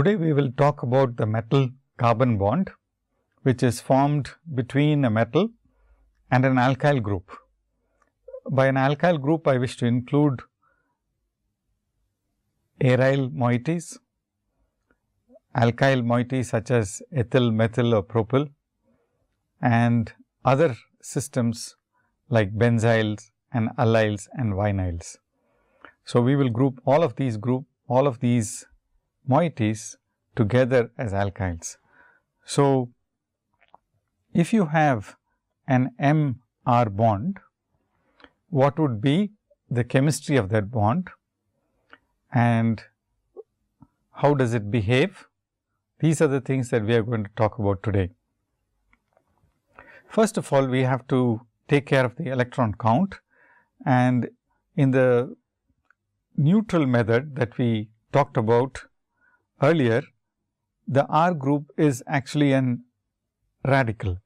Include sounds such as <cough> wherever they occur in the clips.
Today we will talk about the metal carbon bond which is formed between a metal and an alkyl group. By an alkyl group I wish to include aryl moieties, alkyl moieties such as ethyl, methyl or propyl and other systems like benzyls and allyls and vinyls. So, we will group all of these group all of these moieties together as alkyls. So, if you have an M R bond, what would be the chemistry of that bond and how does it behave? These are the things that we are going to talk about today. First of all, we have to take care of the electron count and in the neutral method that we talked about earlier, the R group is actually an radical.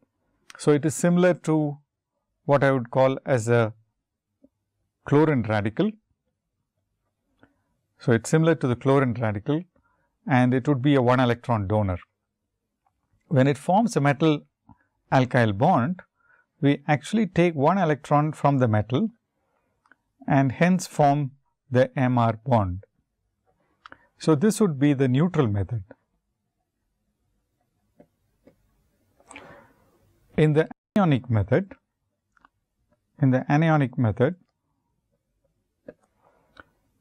So, it is similar to what I would call as a chlorine radical. So, it is similar to the chlorine radical and it would be a 1 electron donor. When it forms a metal alkyl bond, we actually take 1 electron from the metal and hence form the MR bond. So, this would be the neutral method. In the anionic method, in the anionic method,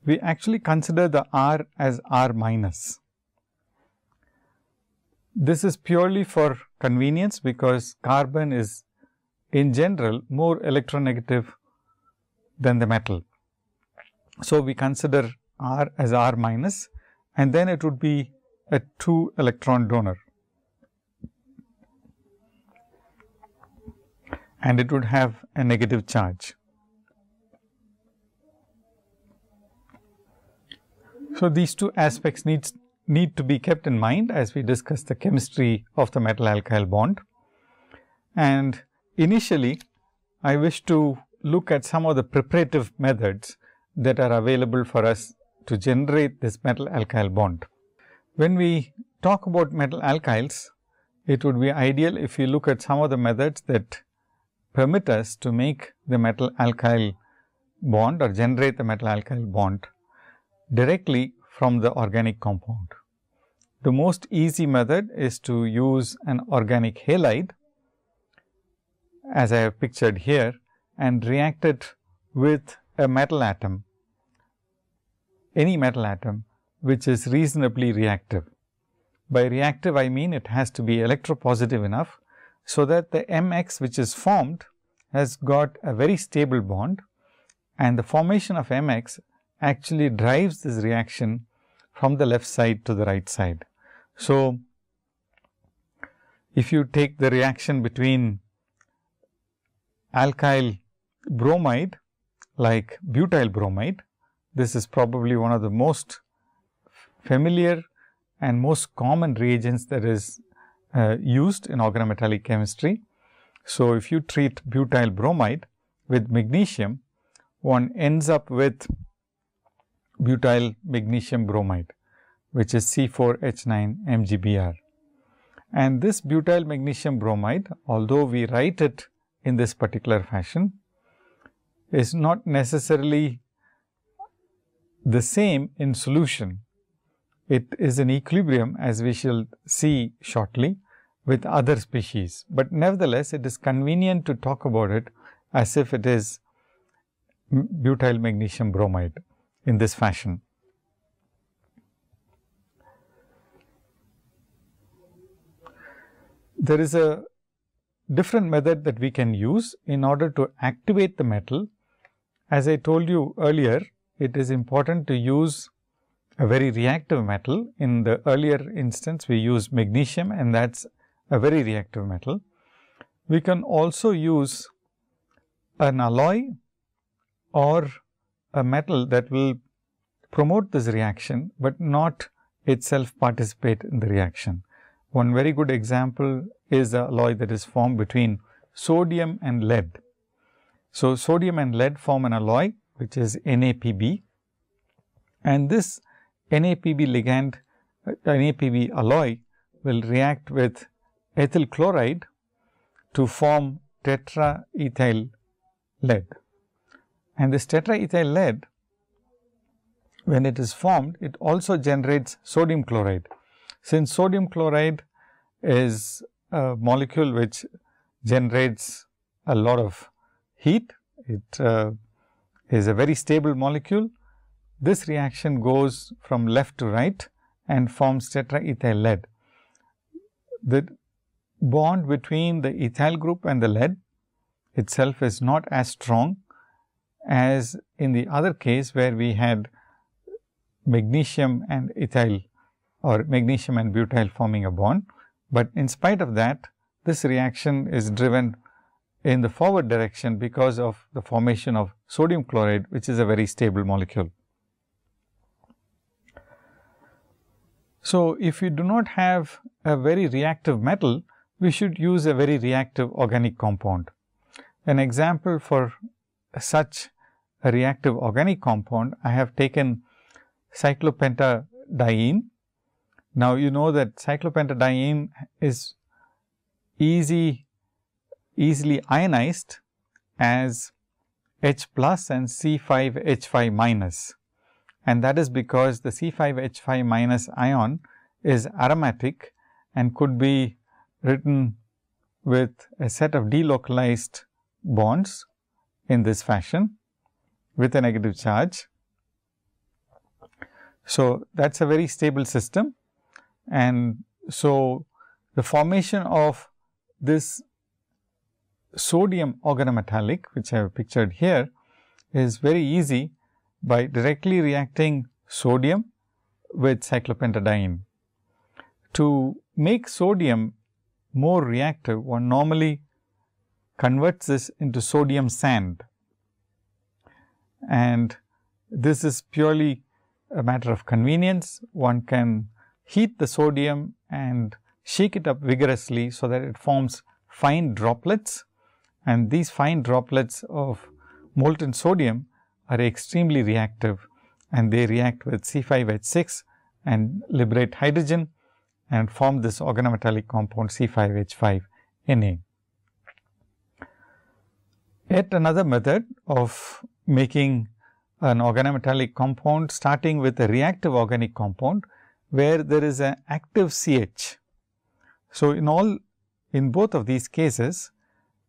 we actually consider the R as R minus. This is purely for convenience because carbon is in general more electronegative than the metal. So, we consider R as R minus and then it would be a 2 electron donor. and it would have a negative charge. So, these two aspects needs need to be kept in mind as we discuss the chemistry of the metal alkyl bond. And initially, I wish to look at some of the preparative methods that are available for us to generate this metal alkyl bond. When we talk about metal alkyls, it would be ideal if we look at some of the methods that permit us to make the metal alkyl bond or generate the metal alkyl bond directly from the organic compound. The most easy method is to use an organic halide as I have pictured here and react it with a metal atom, any metal atom which is reasonably reactive. By reactive I mean it has to be electropositive enough so that the mx which is formed has got a very stable bond and the formation of mx actually drives this reaction from the left side to the right side. So, if you take the reaction between alkyl bromide like butyl bromide, this is probably one of the most familiar and most common reagents that is uh, used in organometallic chemistry. So, if you treat butyl bromide with magnesium, one ends up with butyl magnesium bromide, which is C4H9 MgBr. And this butyl magnesium bromide, although we write it in this particular fashion, is not necessarily the same in solution. It is in equilibrium as we shall see shortly with other species, but nevertheless it is convenient to talk about it as if it is butyl magnesium bromide in this fashion. There is a different method that we can use in order to activate the metal. As I told you earlier, it is important to use a very reactive metal. In the earlier instance, we use magnesium and that is a very reactive metal. We can also use an alloy or a metal that will promote this reaction, but not itself participate in the reaction. One very good example is the alloy that is formed between sodium and lead. So, sodium and lead form an alloy which is NaPb and this NaPb ligand an APV alloy will react with ethyl chloride to form tetraethyl lead. And this tetraethyl lead, when it is formed, it also generates sodium chloride. Since sodium chloride is a molecule which generates a lot of heat, it uh, is a very stable molecule. This reaction goes from left to right and forms tetraethyl lead. The bond between the ethyl group and the lead itself is not as strong as in the other case where we had magnesium and ethyl or magnesium and butyl forming a bond. But in spite of that, this reaction is driven in the forward direction because of the formation of sodium chloride, which is a very stable molecule. So, if we do not have a very reactive metal, we should use a very reactive organic compound. An example for such a reactive organic compound, I have taken cyclopentadiene. Now, you know that cyclopentadiene is easy, easily ionized as H plus and C5 H5 minus and that is because the C5 H5 minus ion is aromatic and could be written with a set of delocalized bonds in this fashion with a negative charge. So, that is a very stable system and so the formation of this sodium organometallic which I have pictured here is very easy by directly reacting sodium with cyclopentadiene. To make sodium more reactive, one normally converts this into sodium sand. And this is purely a matter of convenience. One can heat the sodium and shake it up vigorously, so that it forms fine droplets and these fine droplets of molten sodium are extremely reactive and they react with C5H6 and liberate hydrogen and form this organometallic compound C5H5Na. Yet another method of making an organometallic compound starting with a reactive organic compound where there is an active CH. So, in all in both of these cases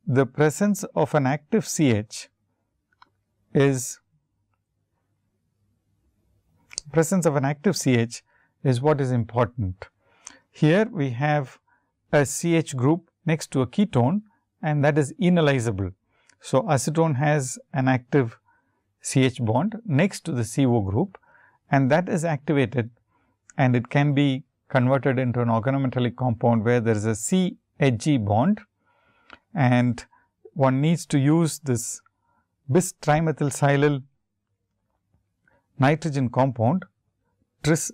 the presence of an active CH is presence of an active CH is what is important. Here we have a CH group next to a ketone and that is enolizable. So, acetone has an active CH bond next to the CO group and that is activated and it can be converted into an organometallic compound where there is a CHG bond and one needs to use this bis trimethylsilyl nitrogen compound tris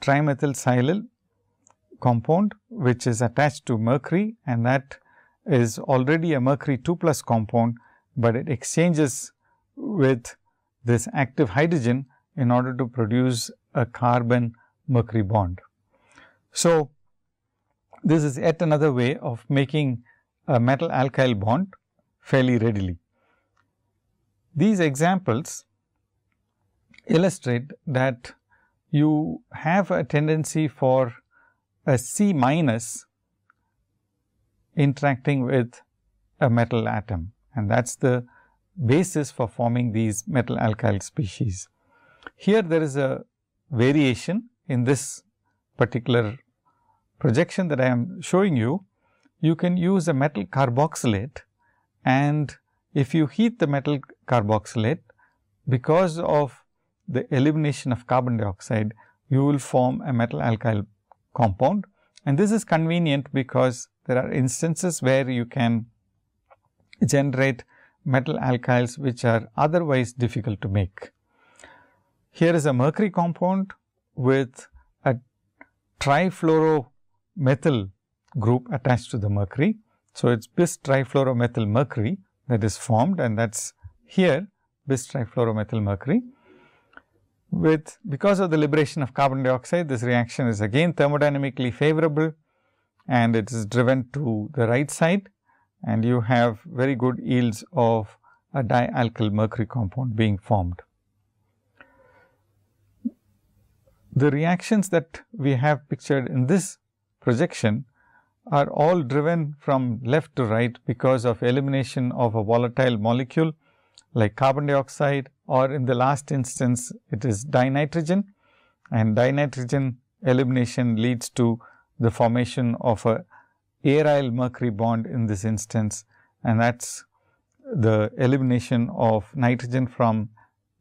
trimethylsilyl compound which is attached to mercury and that is already a mercury 2 plus compound, but it exchanges with this active hydrogen in order to produce a carbon mercury bond. So, this is yet another way of making a metal alkyl bond fairly readily. These examples illustrate that you have a tendency for a C minus interacting with a metal atom and that is the basis for forming these metal alkyl species. Here there is a variation in this particular projection that I am showing you. You can use a metal carboxylate and if you heat the metal carboxylate because of the elimination of carbon dioxide, you will form a metal alkyl compound. And this is convenient because there are instances where you can generate metal alkyls which are otherwise difficult to make. Here is a mercury compound with a trifluoromethyl group attached to the mercury. So, it is bis trifluoromethyl mercury that is formed and that is here bis trifluoromethyl mercury. with because of the liberation of carbon dioxide this reaction is again thermodynamically favorable and it is driven to the right side and you have very good yields of a dialkyl mercury compound being formed. The reactions that we have pictured in this projection are all driven from left to right because of elimination of a volatile molecule like carbon dioxide or in the last instance it is dinitrogen and dinitrogen elimination leads to the formation of a aryl mercury bond in this instance and that is the elimination of nitrogen from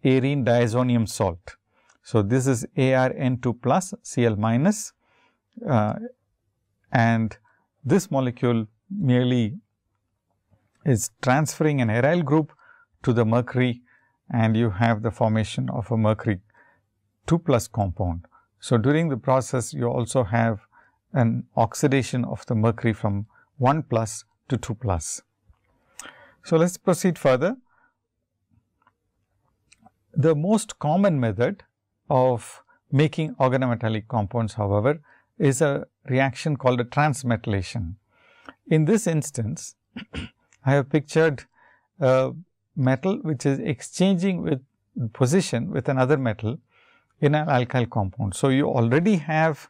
arene diazonium salt. So, this is ARN2 plus Cl minus uh, and this molecule merely is transferring an aryl group to the mercury and you have the formation of a mercury 2 plus compound. So, during the process you also have an oxidation of the mercury from 1 plus to 2 plus. So, let us proceed further. The most common method of making organometallic compounds however, is a reaction called a transmetallation. In this instance, <clears throat> I have pictured a metal which is exchanging with position with another metal in an alkyl compound. So, you already have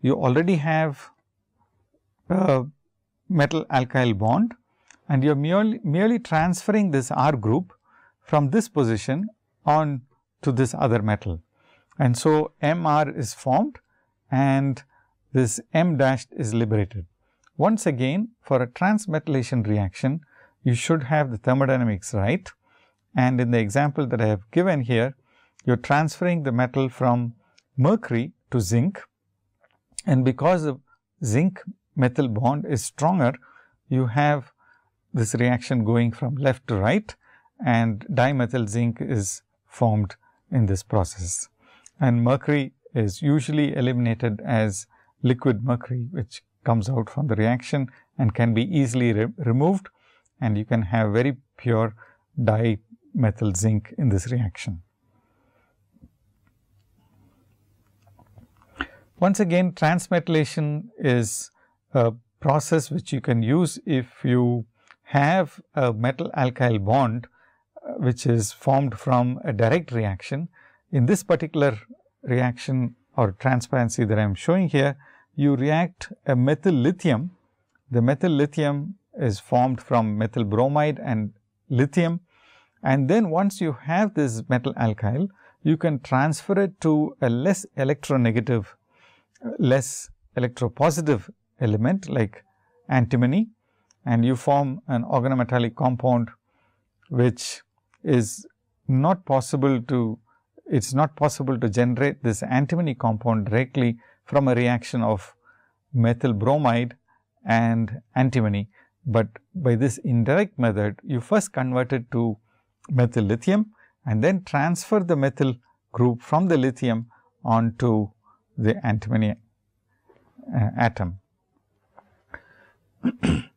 you already have a metal alkyl bond and you are merely, merely transferring this R group from this position on to this other metal. And so, M R is formed and this M dashed is liberated. Once again for a transmetallation reaction, you should have the thermodynamics right. And in the example that I have given here, you are transferring the metal from mercury to zinc. And because the zinc methyl bond is stronger, you have this reaction going from left to right and dimethyl zinc is formed in this process. And mercury is usually eliminated as liquid mercury which comes out from the reaction and can be easily re removed and you can have very pure dimethyl zinc in this reaction. Once again transmetallation is a process which you can use if you have a metal alkyl bond uh, which is formed from a direct reaction. In this particular reaction or transparency that I am showing here, you react a methyl lithium. The methyl lithium is formed from methyl bromide and lithium. And then once you have this metal alkyl, you can transfer it to a less electronegative, less electropositive element like antimony and you form an organometallic compound which is not possible to it is not possible to generate this antimony compound directly from a reaction of methyl bromide and antimony, but by this indirect method you first convert it to methyl lithium and then transfer the methyl group from the lithium onto the antimony uh, atom. <clears throat>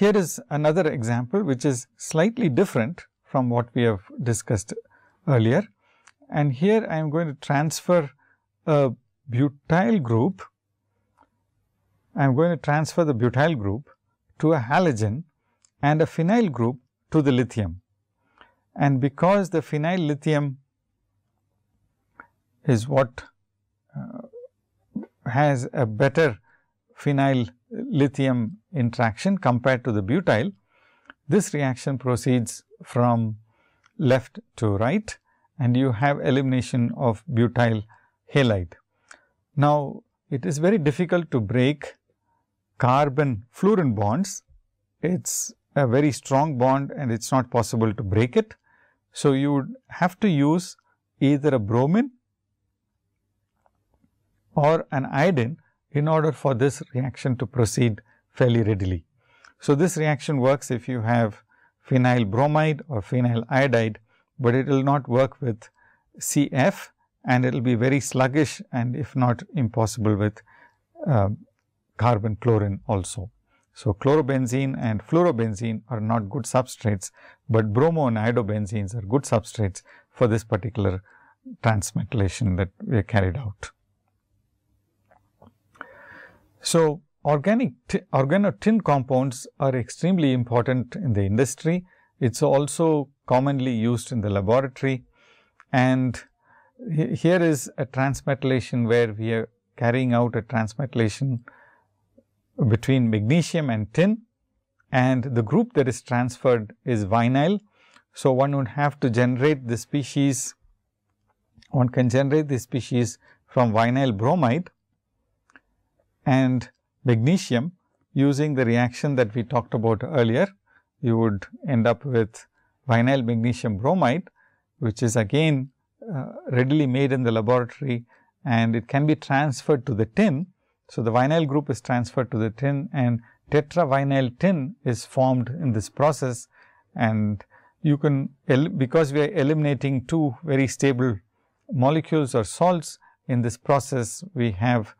Here is another example which is slightly different from what we have discussed earlier. And here I am going to transfer a butyl group. I am going to transfer the butyl group to a halogen and a phenyl group to the lithium. And because the phenyl lithium is what uh, has a better phenyl lithium interaction compared to the butyl, this reaction proceeds from left to right and you have elimination of butyl halide. Now, it is very difficult to break carbon fluorine bonds. It is a very strong bond and it is not possible to break it. So, you would have to use either a bromine or an iodine in order for this reaction to proceed fairly readily. So, this reaction works if you have phenyl bromide or phenyl iodide, but it will not work with CF and it will be very sluggish and if not impossible with uh, carbon chlorine also. So, chlorobenzene and fluorobenzene are not good substrates, but bromo and iodobenzenes are good substrates for this particular transmetallation that we carried out. So, organic organotin compounds are extremely important in the industry. It is also commonly used in the laboratory and here is a transmetallation where we are carrying out a transmetallation between magnesium and tin and the group that is transferred is vinyl. So, one would have to generate the species, one can generate the species from vinyl bromide and magnesium using the reaction that we talked about earlier. You would end up with vinyl magnesium bromide, which is again Uh, readily made in the laboratory and it can be transferred to the tin. So, the vinyl group is transferred to the tin and tetravinyl tin is formed in this process and you can because we are eliminating two very stable molecules or salts in this process we have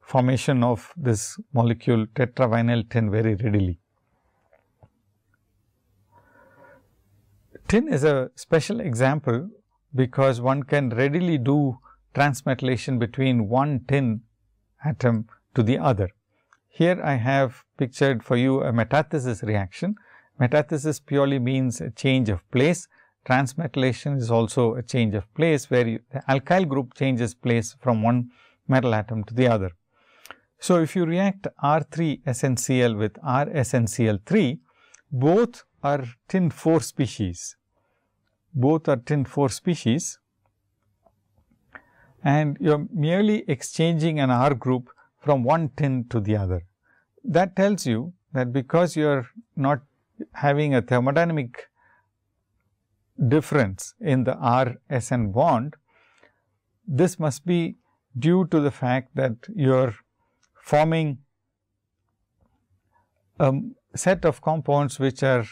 formation of this molecule tetravinyl tin very readily. Tin is a special example because one can readily do transmetallation between one tin atom to the other. Here I have pictured for you a metathesis reaction. Metathesis purely means a change of place. Transmetallation is also a change of place where you, the alkyl group changes place from one metal atom to the other. So, if you react R 3 SNCl with R SNCl 3, both are tin 4 species. Both are tin 4 species and you are merely exchanging an R group from one tin to the other. That tells you that because you are not having a thermodynamic difference in the R S N bond, this must be due to the fact that you are forming a set of compounds which are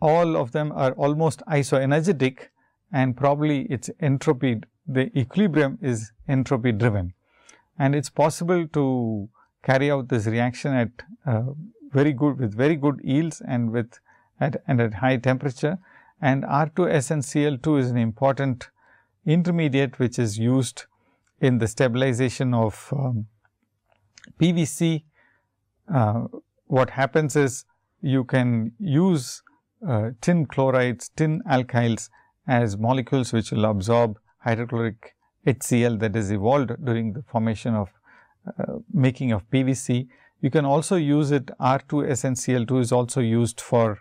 all of them are almost isoenergetic and probably its entropy the equilibrium is entropy driven. And it is possible to carry out this reaction at uh, very good with very good yields and with at and at high temperature. And R2SnCl2 is an important intermediate which is used in the stabilization of um, PVC, uh, what happens is you can use uh, tin chlorides, tin alkyls as molecules which will absorb hydrochloric HCl that is evolved during the formation of uh, making of PVC. You can also use it R2SnCl2 is also used for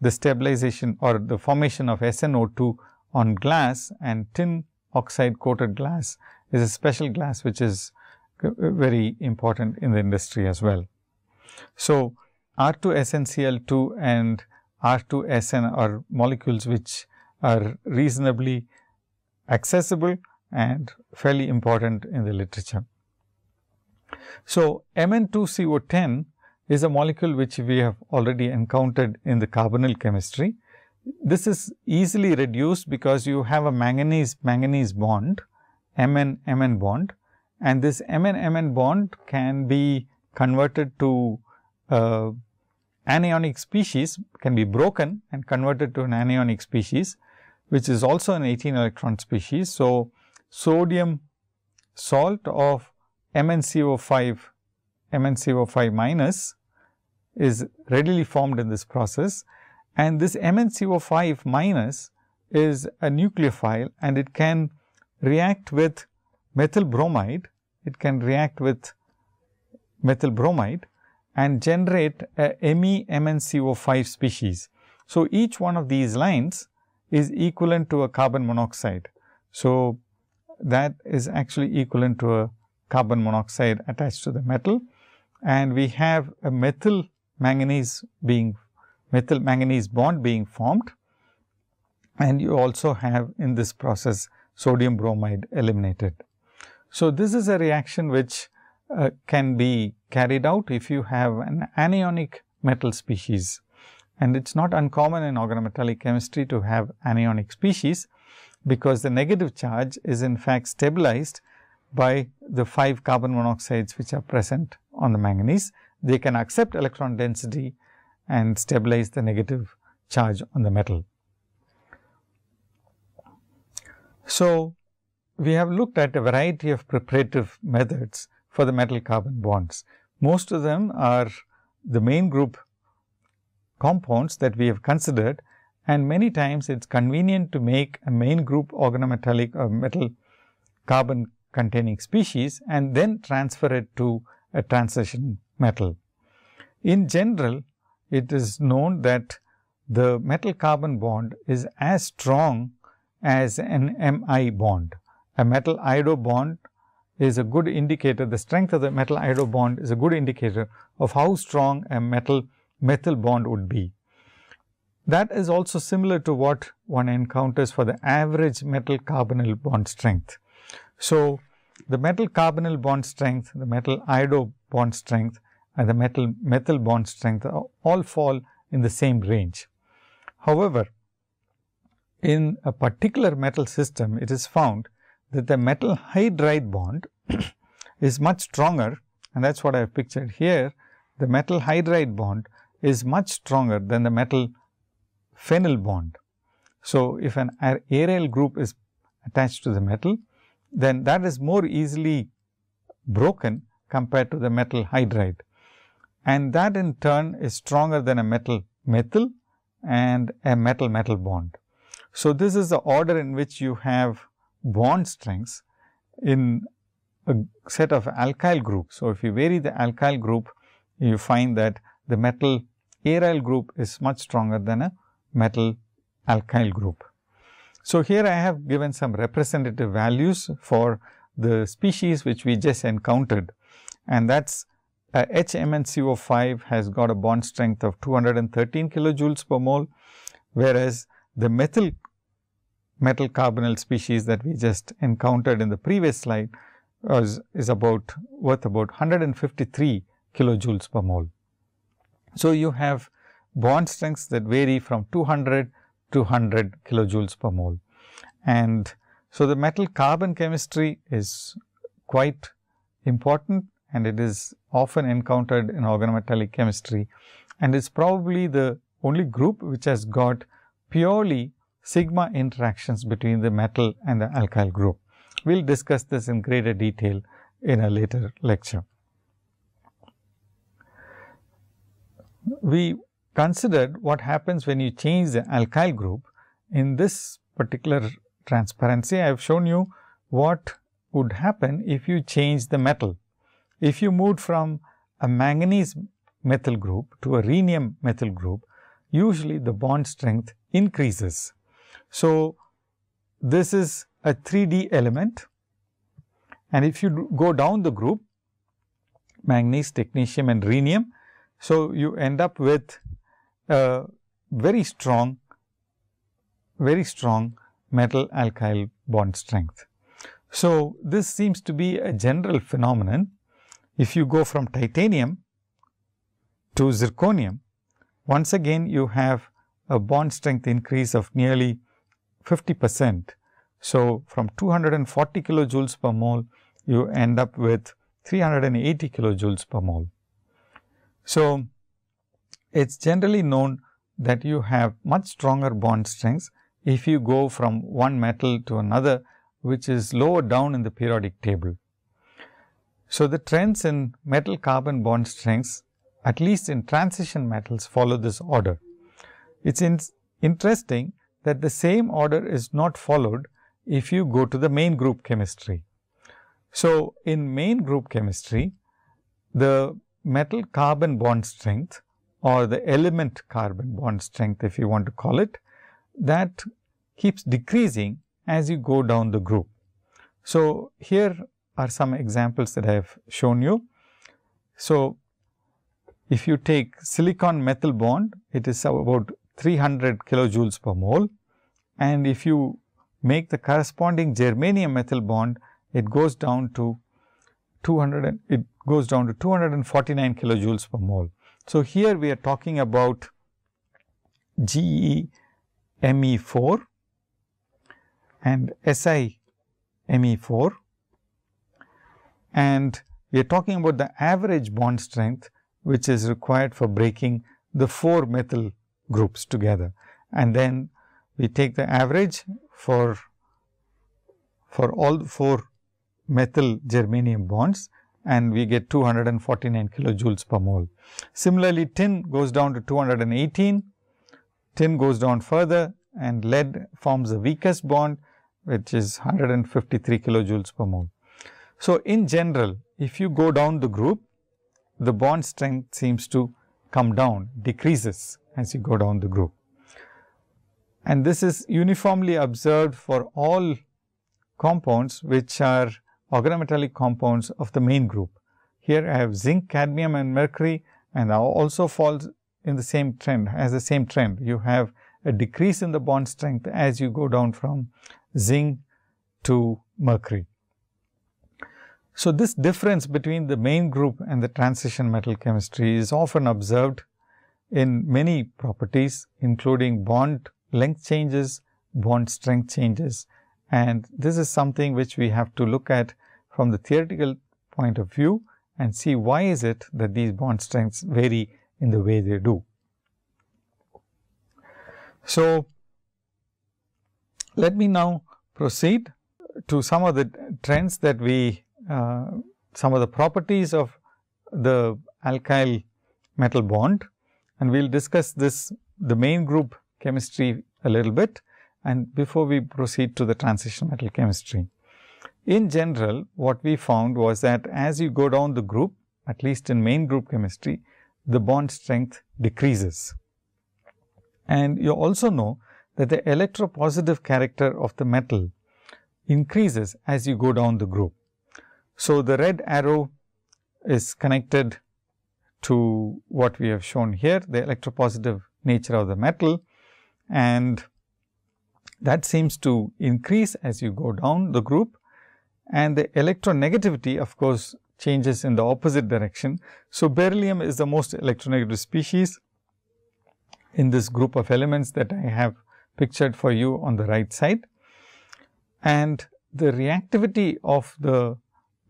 the stabilization or the formation of SNO2 on glass and tin oxide coated glass is a special glass which is very important in the industry as well. So, R2SNCl2 and R2SN are molecules which are reasonably accessible and fairly important in the literature. So, Mn2CO10 is a molecule which we have already encountered in the carbonyl chemistry. This is easily reduced because you have a manganese manganese bond, Mn Mn bond and this Mn-Mn bond can be converted to uh, anionic species can be broken and converted to an anionic species which is also an 18 electron species. So, sodium salt of MnCO5 MnCO5 minus is readily formed in this process. And this MnCO5 minus is a nucleophile and it can react with methyl bromide, it can react with methyl bromide and generate a ME MeMnCO5 species. So, each one of these lines is equivalent to a carbon monoxide. So, that is actually equivalent to a carbon monoxide attached to the metal and we have a methyl manganese being methyl manganese bond being formed and you also have in this process sodium bromide eliminated. So, this is a reaction which uh, can be carried out if you have an anionic metal species and it is not uncommon in organometallic chemistry to have anionic species because the negative charge is in fact stabilized by the 5 carbon monoxides which are present on the manganese. They can accept electron density and stabilize the negative charge on the metal. So, we have looked at a variety of preparative methods for the metal carbon bonds. Most of them are the main group compounds that we have considered and many times it is convenient to make a main group organometallic or metal carbon containing species and then transfer it to a transition metal. In general, it is known that the metal carbon bond is as strong as an Mi bond. A metal iodo bond is a good indicator, the strength of the metal iodo bond is a good indicator of how strong a metal methyl bond would be. That is also similar to what one encounters for the average metal carbonyl bond strength. So, the metal carbonyl bond strength, the metal iodo bond strength and the metal methyl bond strength all fall in the same range. However, in a particular metal system, it is found that the metal hydride bond <coughs> is much stronger and that is what I have pictured here. The metal hydride bond is much stronger than the metal phenyl bond. So, if an aryl group is attached to the metal, then that is more easily broken compared to the metal hydride. And that in turn is stronger than a metal methyl and a metal metal bond. So, this is the order in which you have bond strengths in a set of alkyl groups. So, if you vary the alkyl group, you find that the metal aryl group is much stronger than a metal alkyl group. So, here I have given some representative values for the species which we just encountered and that is uh, HMnCO5 has got a bond strength of 213 kilojoules per mole, whereas the methyl metal carbonyl species that we just encountered in the previous slide was, is about worth about 153 kilojoules per mole. So, you have bond strengths that vary from 200 to 100 kilojoules per mole. And so, the metal carbon chemistry is quite important and it is often encountered in organometallic chemistry and is probably the only group which has got purely sigma interactions between the metal and the alkyl group. We will discuss this in greater detail in a later lecture. We considered what happens when you change the alkyl group. In this particular transparency, I have shown you what would happen if you change the metal. If you moved from a manganese methyl group to a rhenium methyl group, usually the bond strength increases. So, this is a 3D element and if you go down the group manganese, technetium and rhenium. So, you end up with a very strong, very strong metal alkyl bond strength. So, this seems to be a general phenomenon. If you go from titanium to zirconium, once again you have a bond strength increase of nearly 50 percent. So, from 240 kilojoules per mole, you end up with 380 kilojoules per mole. So, it is generally known that you have much stronger bond strengths if you go from one metal to another which is lower down in the periodic table. So, the trends in metal carbon bond strengths at least in transition metals follow this order. It is interesting that the same order is not followed if you go to the main group chemistry. So, in main group chemistry, the metal carbon bond strength or the element carbon bond strength if you want to call it, that keeps decreasing as you go down the group. So, here are some examples that I have shown you. So, if you take silicon methyl bond, it is about 300 kilojoules per mole and if you make the corresponding germanium methyl bond, it goes down to 200 and it goes down to 249 kilojoules per mole. So, here we are talking about GeMe4 and SiMe4 and we are talking about the average bond strength which is required for breaking the 4 methyl groups together. And then we take the average for for all four methyl germanium bonds and we get 249 kilojoules per mole. Similarly, tin goes down to 218, tin goes down further and lead forms the weakest bond which is 153 kilojoules per mole. So, in general if you go down the group the bond strength seems to come down decreases as you go down the group. And this is uniformly observed for all compounds which are organometallic compounds of the main group. Here I have zinc, cadmium and mercury and also falls in the same trend as the same trend. You have a decrease in the bond strength as you go down from zinc to mercury. So, this difference between the main group and the transition metal chemistry is often observed in many properties including bond length changes, bond strength changes and this is something which we have to look at from the theoretical point of view and see why is it that these bond strengths vary in the way they do. So, let me now proceed to some of the trends that we uh, some of the properties of the alkyl metal bond and we will discuss this the main group chemistry a little bit and before we proceed to the transition metal chemistry. In general what we found was that as you go down the group at least in main group chemistry the bond strength decreases. And you also know that the electropositive character of the metal increases as you go down the group. So, the red arrow is connected to what we have shown here the electropositive nature of the metal and that seems to increase as you go down the group and the electronegativity of course changes in the opposite direction. So, beryllium is the most electronegative species in this group of elements that I have pictured for you on the right side. And the reactivity of the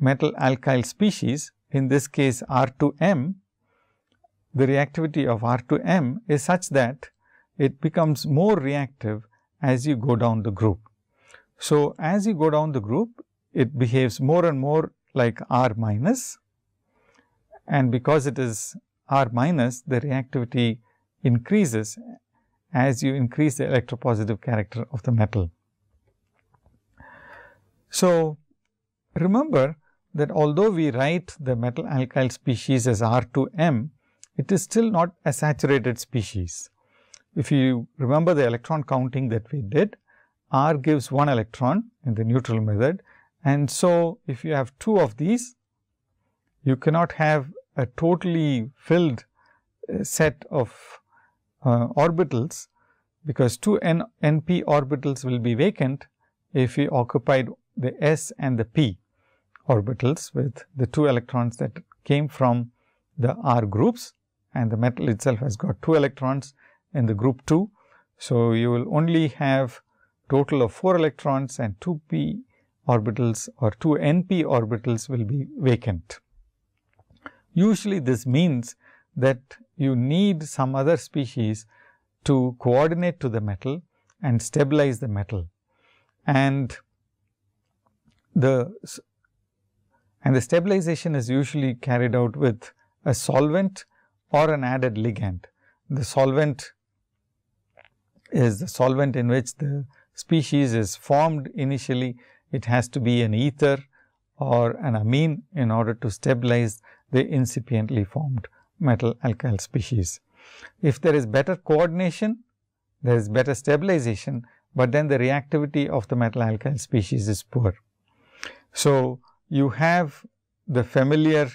metal alkyl species in this case R 2 M, the reactivity of R 2 M is such that it becomes more reactive as you go down the group. So, as you go down the group it behaves more and more like R minus and because it is R minus the reactivity increases as you increase the electropositive character of the metal. So, remember that although we write the metal alkyl species as R 2 M, it is still not a saturated species. If you remember the electron counting that we did, R gives 1 electron in the neutral method. And so if you have two of these, you cannot have a totally filled uh, set of uh, orbitals because two n np orbitals will be vacant if we occupied the s and the p orbitals with the two electrons that came from the r groups. And the metal itself has got two electrons in the group 2. So, you will only have total of 4 electrons and 2 p orbitals or 2 n p orbitals will be vacant. Usually this means that you need some other species to coordinate to the metal and stabilize the metal. And the and the stabilization is usually carried out with a solvent or an added ligand. The solvent is the solvent in which the species is formed initially. It has to be an ether or an amine in order to stabilize the incipiently formed metal alkyl species. If there is better coordination, there is better stabilization, but then the reactivity of the metal alkyl species is poor. So, you have the familiar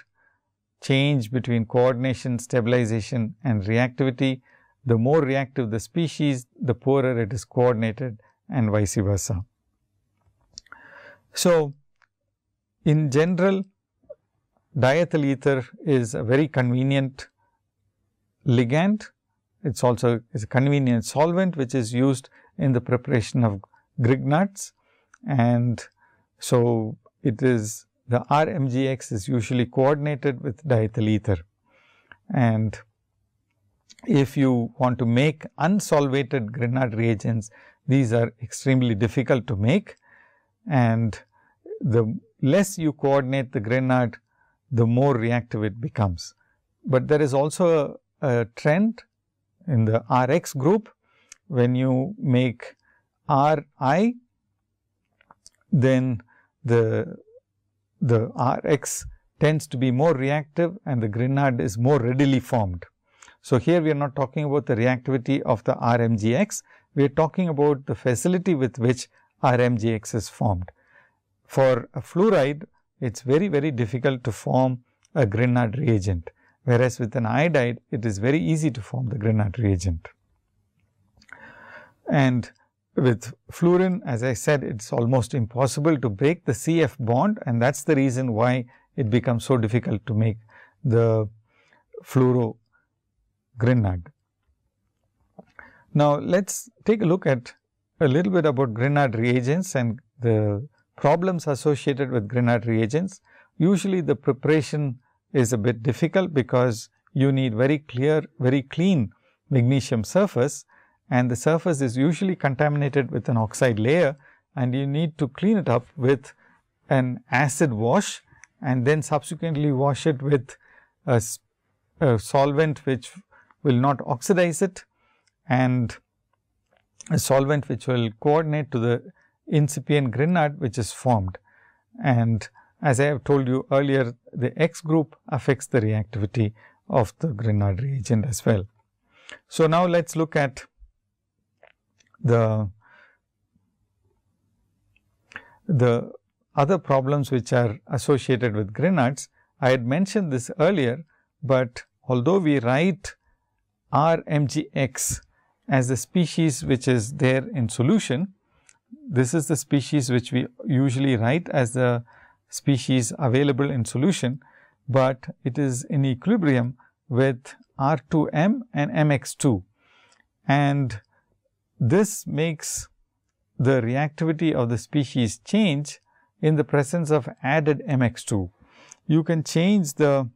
change between coordination, stabilization and reactivity the more reactive the species, the poorer it is coordinated and vice versa. So, in general diethyl ether is a very convenient ligand. It is also is a convenient solvent which is used in the preparation of Grignards and so it is the RMGX is usually coordinated with diethyl ether and if you want to make unsolvated Grignard reagents, these are extremely difficult to make and the less you coordinate the Grignard, the more reactive it becomes. But there is also a, a trend in the R x group when you make R i, then the, the R x tends to be more reactive and the Grignard is more readily formed. So, here we are not talking about the reactivity of the RMGX, we are talking about the facility with which RMGX is formed. For a fluoride, it is very, very difficult to form a Grignard reagent, whereas with an iodide, it is very easy to form the Grignard reagent. And with fluorine, as I said, it is almost impossible to break the CF bond and that is the reason why it becomes so difficult to make the fluoro Grignard. Now, let us take a look at a little bit about Grignard reagents and the problems associated with Grignard reagents. Usually, the preparation is a bit difficult because you need very clear, very clean magnesium surface and the surface is usually contaminated with an oxide layer and you need to clean it up with an acid wash and then subsequently wash it with a, a solvent which will not oxidize it and a solvent which will coordinate to the incipient Grignard which is formed. And as I have told you earlier, the X group affects the reactivity of the Grignard reagent as well. So, now let us look at the the other problems which are associated with Grignards. I had mentioned this earlier, but although we write RMGX as the species which is there in solution. This is the species which we usually write as the species available in solution, but it is in equilibrium with R2M and MX2. And this makes the reactivity of the species change in the presence of added MX2. You can change the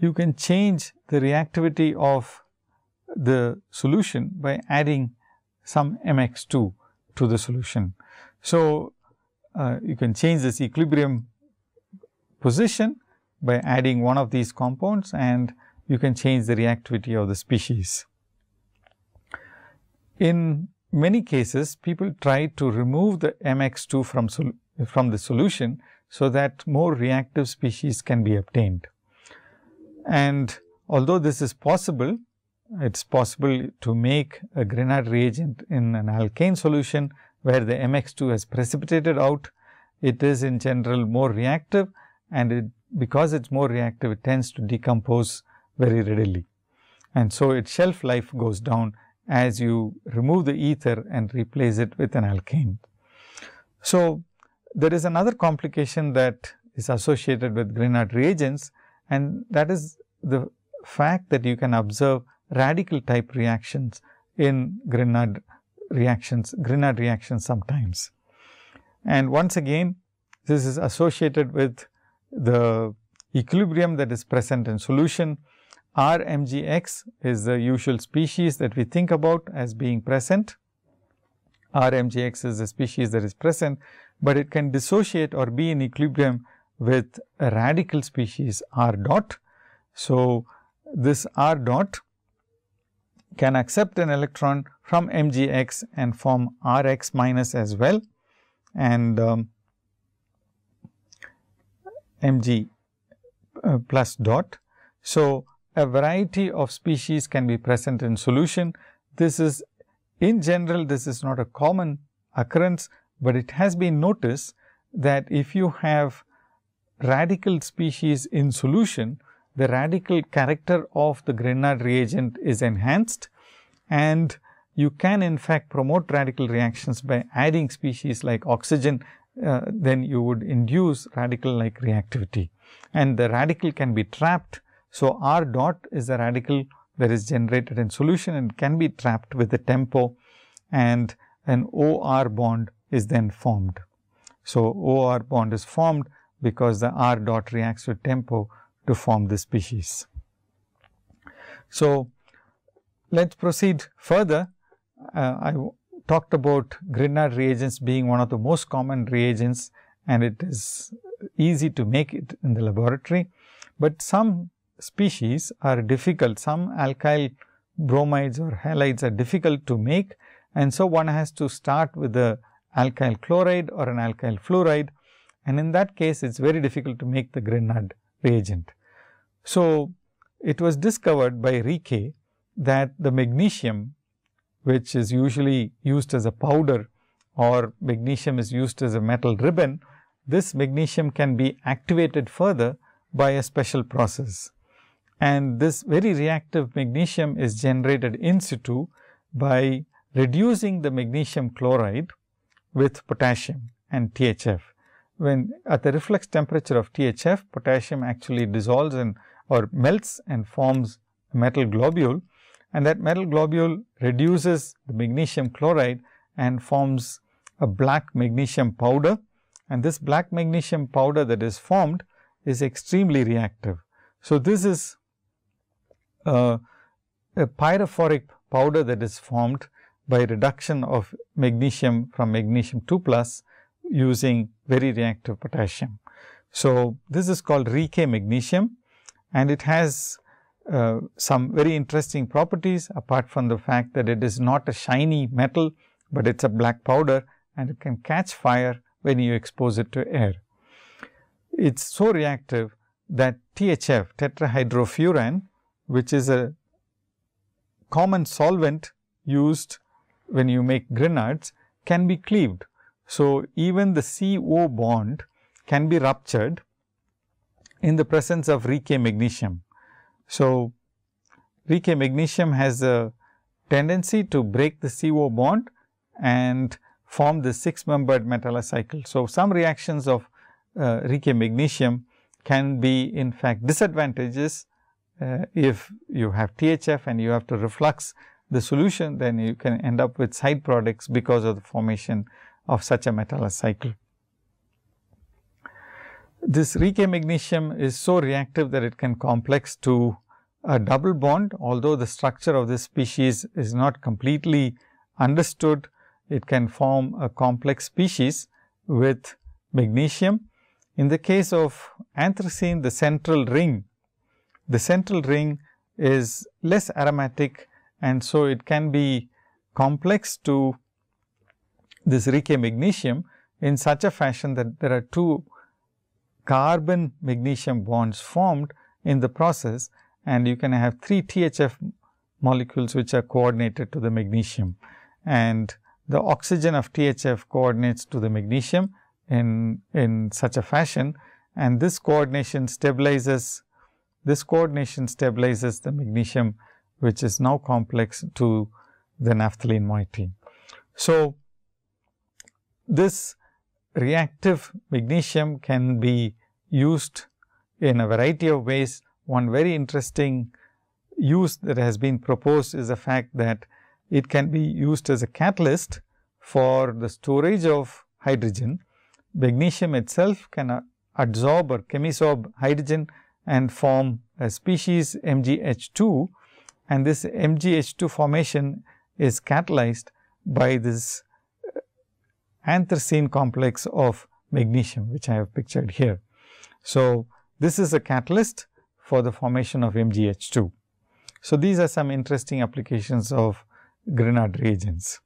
you can change the reactivity of the solution by adding some MX2 to the solution. So, uh, you can change this equilibrium position by adding one of these compounds and you can change the reactivity of the species. In many cases, people try to remove the MX2 from, from the solution, so that more reactive species can be obtained. And although this is possible, it is possible to make a Grignard reagent in an alkane solution where the MX2 has precipitated out. It is in general more reactive and it, because it is more reactive, it tends to decompose very readily. And so, its shelf life goes down as you remove the ether and replace it with an alkane. So, there is another complication that is associated with Grignard reagents and that is the fact that you can observe radical type reactions in Grignard reactions, Grignard reactions sometimes. And once again, this is associated with the equilibrium that is present in solution. RMGX is the usual species that we think about as being present. RMGX is the species that is present, but it can dissociate or be in equilibrium with a radical species R dot. So, this R dot can accept an electron from MgX and form Rx minus as well and um, Mg uh, plus dot. So, a variety of species can be present in solution. This is in general this is not a common occurrence, but it has been noticed that if you have radical species in solution, the radical character of the Grignard reagent is enhanced and you can in fact promote radical reactions by adding species like oxygen, uh, then you would induce radical like reactivity and the radical can be trapped. So, R dot is a radical that is generated in solution and can be trapped with the TEMPO and an OR bond is then formed. So, OR bond is formed because the R dot reacts with TEMPO to form the species. So, let us proceed further. Uh, I talked about Grignard reagents being one of the most common reagents and it is easy to make it in the laboratory. But some species are difficult, some alkyl bromides or halides are difficult to make and so one has to start with the alkyl chloride or an alkyl fluoride and in that case it is very difficult to make the Grignard reagent. So, it was discovered by Rieke that the magnesium which is usually used as a powder or magnesium is used as a metal ribbon, this magnesium can be activated further by a special process. And this very reactive magnesium is generated in situ by reducing the magnesium chloride with potassium and THF. When at the reflux temperature of THF, potassium actually dissolves and or melts and forms a metal globule and that metal globule reduces the magnesium chloride and forms a black magnesium powder and this black magnesium powder that is formed is extremely reactive. So, this is a, a pyrophoric powder that is formed by reduction of magnesium from magnesium 2 plus using very reactive potassium. So, this is called Rieke magnesium and it has uh, some very interesting properties apart from the fact that it is not a shiny metal, but it is a black powder and it can catch fire when you expose it to air. It is so reactive that THF tetrahydrofuran which is a common solvent used when you make Grignards can be cleaved. So, even the CO bond can be ruptured in the presence of Rieke magnesium. So, Rieke magnesium has a tendency to break the CO bond and form the 6 membered metallocycle. So, some reactions of uh, magnesium can be in fact disadvantages uh, if you have THF and you have to reflux the solution, then you can end up with side products because of the formation of such a metallocycle. This Rieke magnesium is so reactive that it can complex to a double bond, although the structure of this species is not completely understood. It can form a complex species with magnesium. In the case of anthracene, the central ring, the central ring is less aromatic and so it can be complex to this Rieke magnesium in such a fashion that there are two carbon magnesium bonds formed in the process and you can have 3 THF molecules which are coordinated to the magnesium. And the oxygen of THF coordinates to the magnesium in, in such a fashion and this coordination stabilizes this coordination stabilizes the magnesium which is now complex to the naphthalene moiety. So, this reactive magnesium can be used in a variety of ways. One very interesting use that has been proposed is the fact that it can be used as a catalyst for the storage of hydrogen. Magnesium itself can adsorb or chemisorb hydrogen and form a species MgH2 and this MgH2 formation is catalyzed by this anthracene complex of magnesium which I have pictured here. So, this is a catalyst for the formation of MgH2. So, these are some interesting applications of Grignard reagents.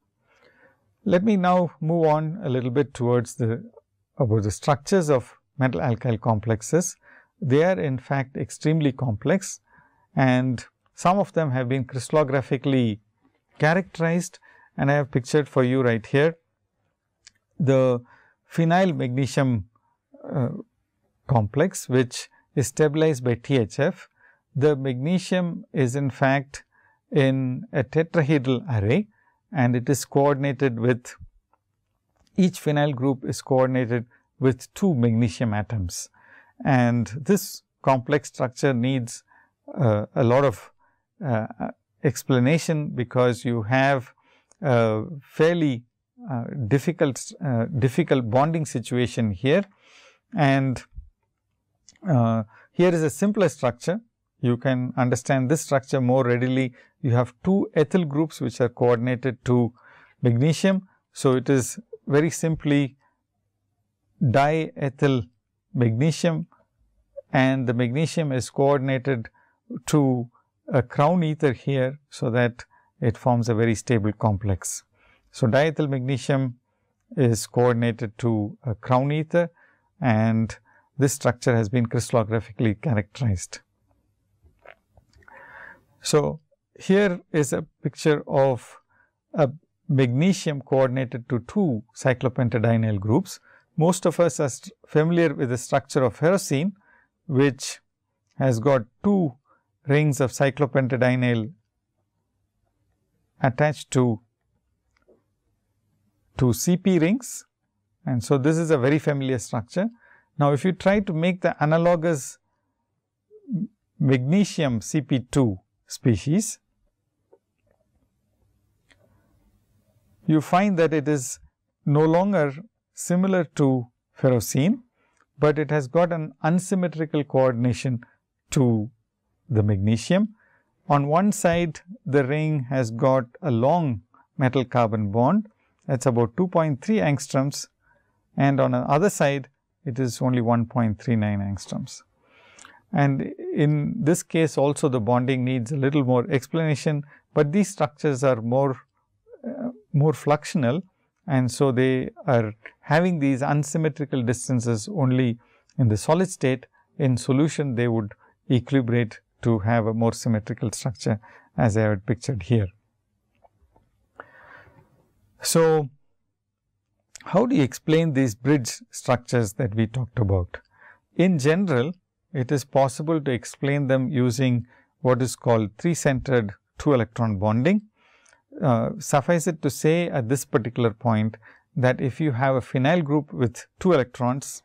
Let me now move on a little bit towards the about the structures of metal alkyl complexes. They are in fact extremely complex and some of them have been crystallographically characterized and I have pictured for you right here the phenyl magnesium uh, complex which is stabilized by THF. The magnesium is in fact in a tetrahedral array and it is coordinated with each phenyl group is coordinated with two magnesium atoms. And this complex structure needs uh, a lot of uh, explanation because you have a fairly uh, difficult uh, difficult bonding situation here and uh, here is a simpler structure you can understand this structure more readily you have two ethyl groups which are coordinated to magnesium. So, it is very simply diethyl magnesium and the magnesium is coordinated to a crown ether here. So, that it forms a very stable complex. So, diethyl magnesium is coordinated to a crown ether and this structure has been crystallographically characterized. So, here is a picture of a magnesium coordinated to two cyclopentadienyl groups. Most of us are familiar with the structure of ferrocene, which has got two rings of cyclopentadienyl attached to two CP rings and so this is a very familiar structure. Now, if you try to make the analogous magnesium CP2 species, you find that it is no longer similar to ferrocene, but it has got an unsymmetrical coordination to the magnesium. On one side, the ring has got a long metal carbon bond that is about 2.3 angstroms and on the other side it is only 1.39 angstroms. And in this case also the bonding needs a little more explanation, but these structures are more uh, more fluxional and so they are having these unsymmetrical distances only in the solid state. In solution they would equilibrate to have a more symmetrical structure as I have pictured here. So, how do you explain these bridge structures that we talked about? In general, it is possible to explain them using what is called three centered two electron bonding. Uh, suffice it to say at this particular point that if you have a phenyl group with two electrons,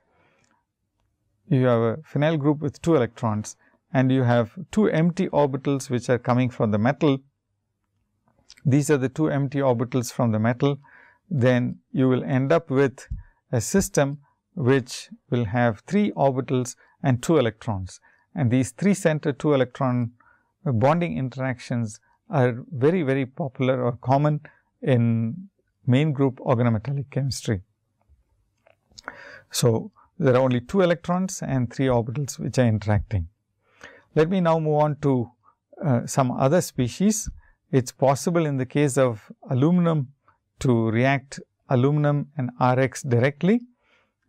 you have a phenyl group with two electrons and you have two empty orbitals which are coming from the metal. These are the two empty orbitals from the metal then you will end up with a system which will have 3 orbitals and 2 electrons. And these 3 center 2 electron bonding interactions are very, very popular or common in main group organometallic chemistry. So, there are only 2 electrons and 3 orbitals which are interacting. Let me now move on to uh, some other species. It is possible in the case of aluminum to react aluminum and RX directly.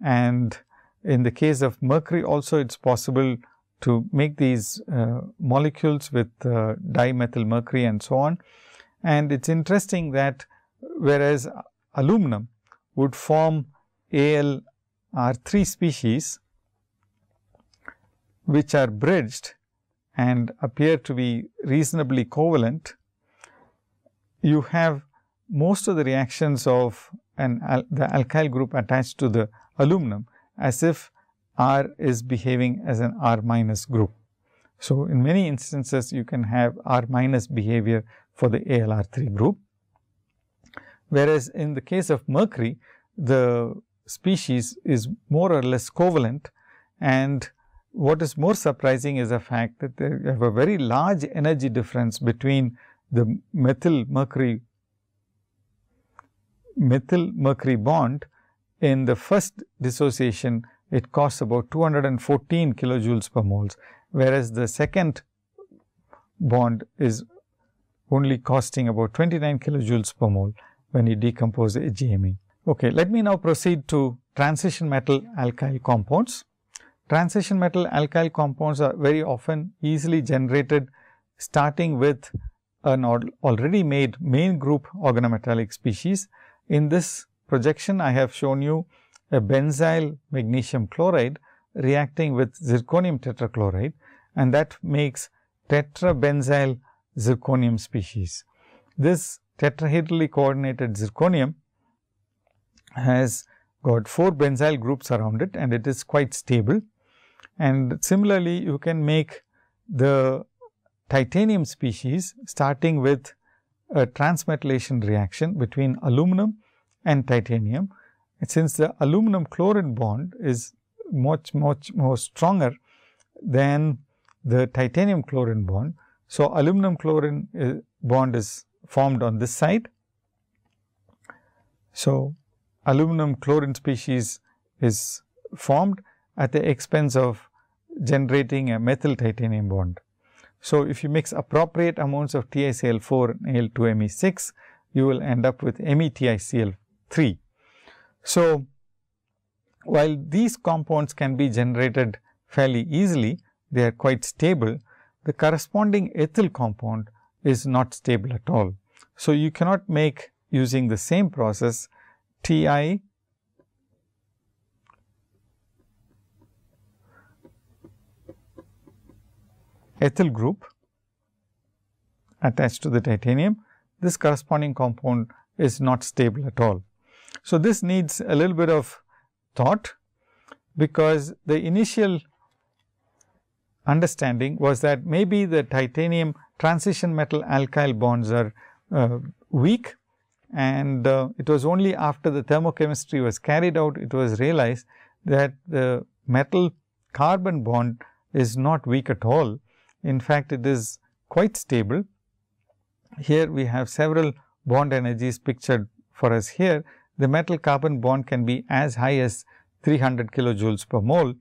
And in the case of mercury also it is possible to make these uh, molecules with uh, dimethyl mercury and so on. And it is interesting that whereas aluminum would form AlR3 species which are bridged and appear to be reasonably covalent, you have most of the reactions of an al the alkyl group attached to the aluminum as if R is behaving as an R minus group. So, in many instances you can have R minus behavior for the ALR3 group. Whereas, in the case of mercury, the species is more or less covalent and what is more surprising is the fact that they have a very large energy difference between the methyl mercury methyl mercury bond in the first dissociation it costs about 214 kilojoules per moles, whereas the second bond is only costing about 29 kilojoules per mole when you decompose the GME. Okay, let me now proceed to transition metal alkyl compounds. Transition metal alkyl compounds are very often easily generated starting with an already made main group organometallic species in this projection, I have shown you a benzyl magnesium chloride reacting with zirconium tetrachloride and that makes tetrabenzyl zirconium species. This tetrahedrally coordinated zirconium has got 4 benzyl groups around it and it is quite stable. And similarly, you can make the titanium species starting with a transmetallation reaction between aluminum and titanium. And since the aluminum chlorine bond is much, much more stronger than the titanium chlorine bond. So, aluminum chlorine uh, bond is formed on this side So, aluminum chlorine species is formed at the expense of generating a methyl titanium bond. So, if you mix appropriate amounts of TiCl4 and Al2Me6, you will end up with METiCl3. So, while these compounds can be generated fairly easily, they are quite stable, the corresponding ethyl compound is not stable at all. So, you cannot make using the same process Ti ethyl group attached to the titanium, this corresponding compound is not stable at all. So, this needs a little bit of thought, because the initial understanding was that maybe the titanium transition metal alkyl bonds are uh, weak and uh, it was only after the thermochemistry was carried out it was realized that the metal carbon bond is not weak at all. In fact, it is quite stable. Here we have several bond energies pictured for us here. The metal carbon bond can be as high as 300 kilojoules per mole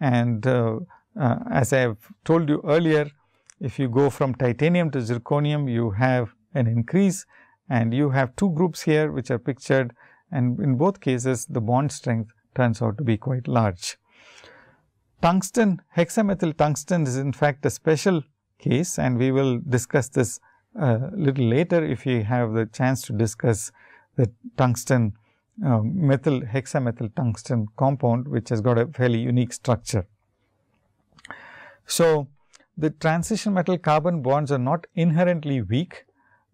and uh, uh, as I have told you earlier, if you go from titanium to zirconium, you have an increase and you have two groups here which are pictured and in both cases the bond strength turns out to be quite large. Tungsten, hexamethyl tungsten is in fact a special case and we will discuss this uh, little later if we have the chance to discuss the tungsten uh, methyl hexamethyl tungsten compound which has got a fairly unique structure. So, the transition metal carbon bonds are not inherently weak,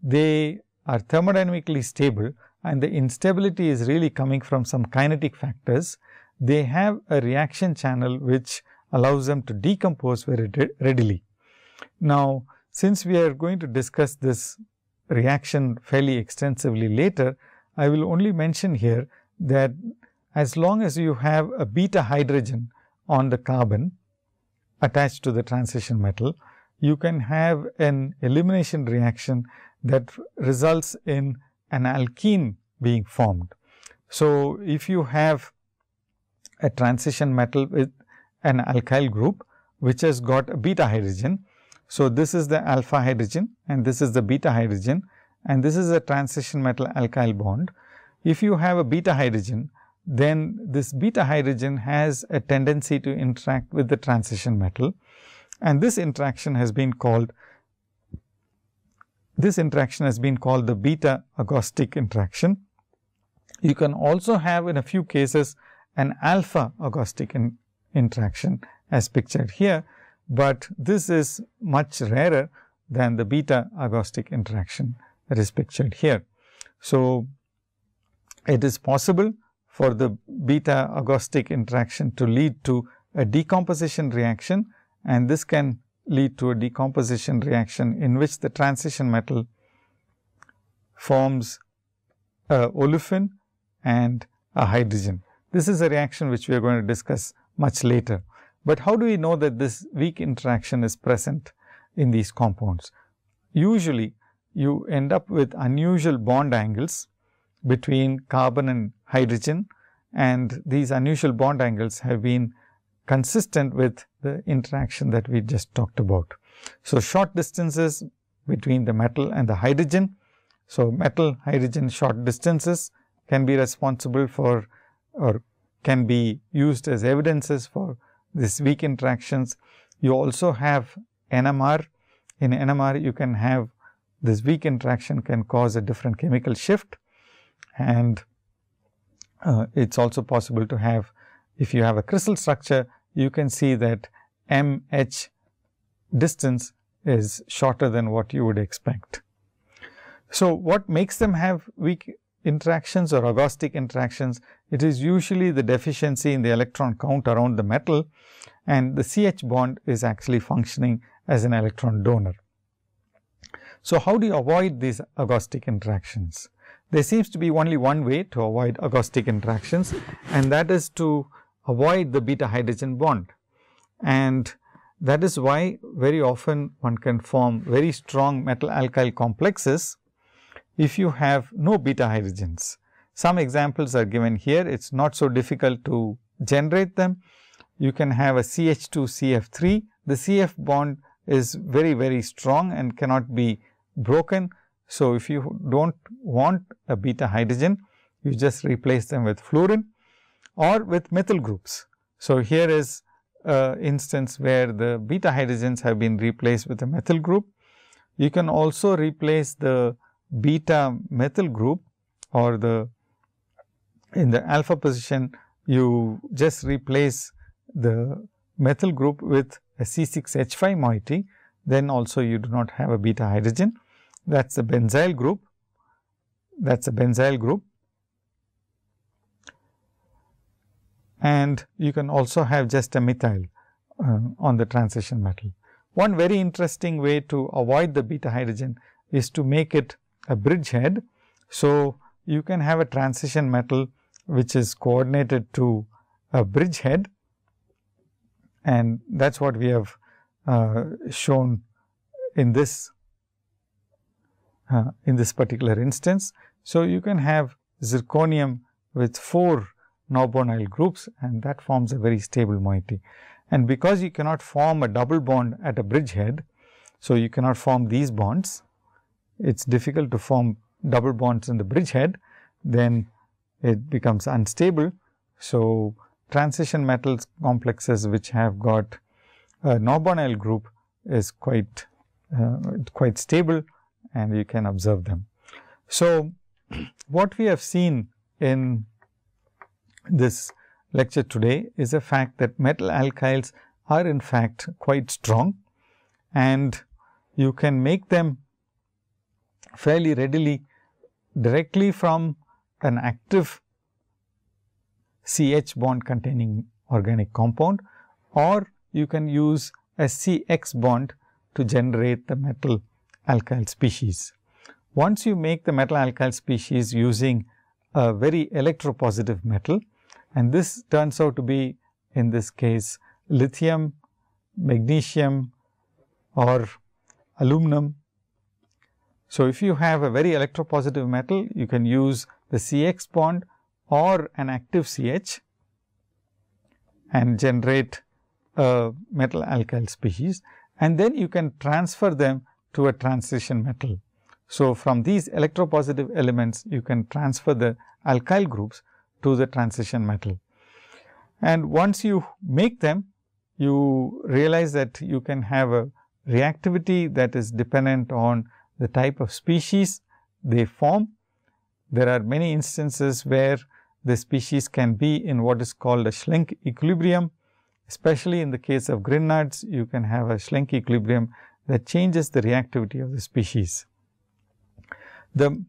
they are thermodynamically stable and the instability is really coming from some kinetic factors. They have a reaction channel which allows them to decompose very readily. Now, since we are going to discuss this reaction fairly extensively later, I will only mention here that as long as you have a beta hydrogen on the carbon, attached to the transition metal, you can have an elimination reaction that results in an alkene being formed. So, if you have a transition metal with an alkyl group, which has got a beta hydrogen. So, this is the alpha hydrogen and this is the beta hydrogen and this is a transition metal alkyl bond. If you have a beta hydrogen, then this beta hydrogen has a tendency to interact with the transition metal and this interaction has been called this interaction has been called the beta agostic interaction. You can also have in a few cases an alpha agostic in interaction as pictured here, but this is much rarer than the beta agostic interaction that is pictured here. So, it is possible for the beta agostic interaction to lead to a decomposition reaction and this can lead to a decomposition reaction in which the transition metal forms a olefin and a hydrogen. This is a reaction which we are going to discuss much later. But how do we know that this weak interaction is present in these compounds? Usually, you end up with unusual bond angles between carbon and hydrogen and these unusual bond angles have been consistent with the interaction that we just talked about. So, short distances between the metal and the hydrogen. So, metal hydrogen short distances can be responsible for or can be used as evidences for this weak interactions. You also have NMR. In NMR, you can have this weak interaction can cause a different chemical shift and uh, it is also possible to have if you have a crystal structure you can see that m h distance is shorter than what you would expect. So, what makes them have weak interactions or agostic interactions? It is usually the deficiency in the electron count around the metal and the CH bond is actually functioning as an electron donor. So, how do you avoid these agostic interactions? There seems to be only one way to avoid agostic interactions and that is to avoid the beta hydrogen bond. And that is why very often one can form very strong metal alkyl complexes if you have no beta hydrogens. Some examples are given here. It is not so difficult to generate them. You can have a CH2 CF3. The CF bond is very, very strong and cannot be broken. So, if you do not want a beta hydrogen, you just replace them with fluorine or with methyl groups. So, here is a instance where the beta hydrogens have been replaced with a methyl group. You can also replace the beta methyl group or the in the alpha position you just replace the methyl group with a C6H5 moiety, then also you do not have a beta hydrogen. That is a benzyl group, that is a benzyl group. And you can also have just a methyl uh, on the transition metal. One very interesting way to avoid the beta hydrogen is to make it a bridgehead. So, you can have a transition metal which is coordinated to a bridgehead and that is what we have uh, shown in this uh, in this particular instance. So, you can have zirconium with 4 norbornyl groups and that forms a very stable moiety. And because you cannot form a double bond at a bridgehead, so you cannot form these bonds, it is difficult to form double bonds in the bridgehead, then it becomes unstable. So, transition metals complexes which have got a carbonyl group is quite uh, quite stable and you can observe them. So, <clears throat> what we have seen in this lecture today is a fact that metal alkyls are in fact quite strong and you can make them fairly readily directly from an active CH bond containing organic compound or you can use a CX bond to generate the metal alkyl species. Once you make the metal alkyl species using a very electropositive metal and this turns out to be in this case lithium, magnesium or aluminum. So, if you have a very electropositive metal, you can use the CX bond or an active CH and generate a metal alkyl species and then you can transfer them to a transition metal. So, from these electropositive elements you can transfer the alkyl groups to the transition metal. And once you make them you realize that you can have a reactivity that is dependent on the type of species they form. There are many instances where the species can be in what is called a Schlenk equilibrium. Especially in the case of Grignards, you can have a Schlenk equilibrium that changes the reactivity of the species. The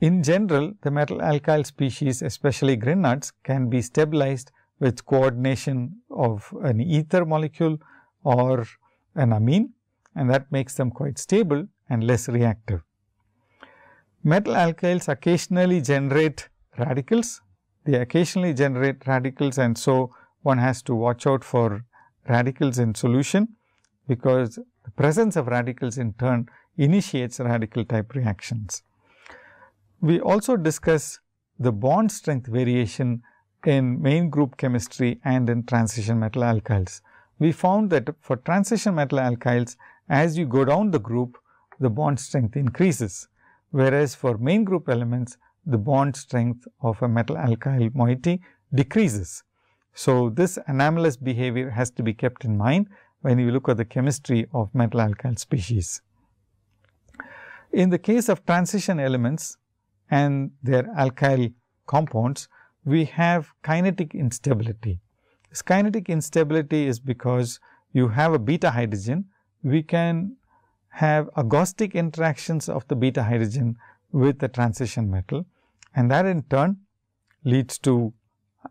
in general, the metal alkyl species, especially Grignards, can be stabilized with coordination of an ether molecule or an amine and that makes them quite stable and less reactive. Metal alkyls occasionally generate radicals. They occasionally generate radicals and so one has to watch out for radicals in solution, because the presence of radicals in turn initiates radical type reactions. We also discuss the bond strength variation in main group chemistry and in transition metal alkyls. We found that for transition metal alkyls, as you go down the group, the bond strength increases, whereas for main group elements, the bond strength of a metal alkyl moiety decreases. So, this anomalous behavior has to be kept in mind when you look at the chemistry of metal alkyl species. In the case of transition elements and their alkyl compounds, we have kinetic instability. This kinetic instability is because you have a beta hydrogen, we can have agostic interactions of the beta hydrogen with the transition metal. And that in turn leads to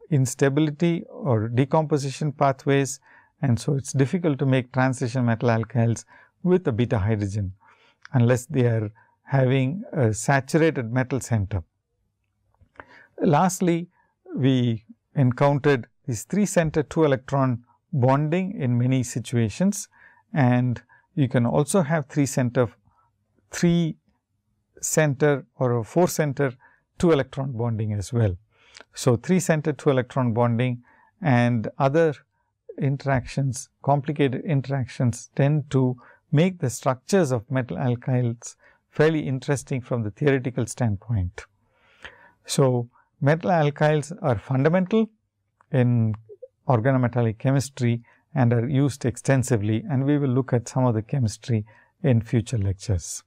instability or decomposition pathways. And so it is difficult to make transition metal alkyls with a beta hydrogen unless they are having a saturated metal center. Lastly, we encountered this 3 center 2 electron bonding in many situations. And you can also have 3 center 3 center or a 4 center two electron bonding as well. So, 3 center 2 electron bonding and other interactions, complicated interactions tend to make the structures of metal alkyls fairly interesting from the theoretical standpoint. So, metal alkyls are fundamental in organometallic chemistry and are used extensively and we will look at some of the chemistry in future lectures.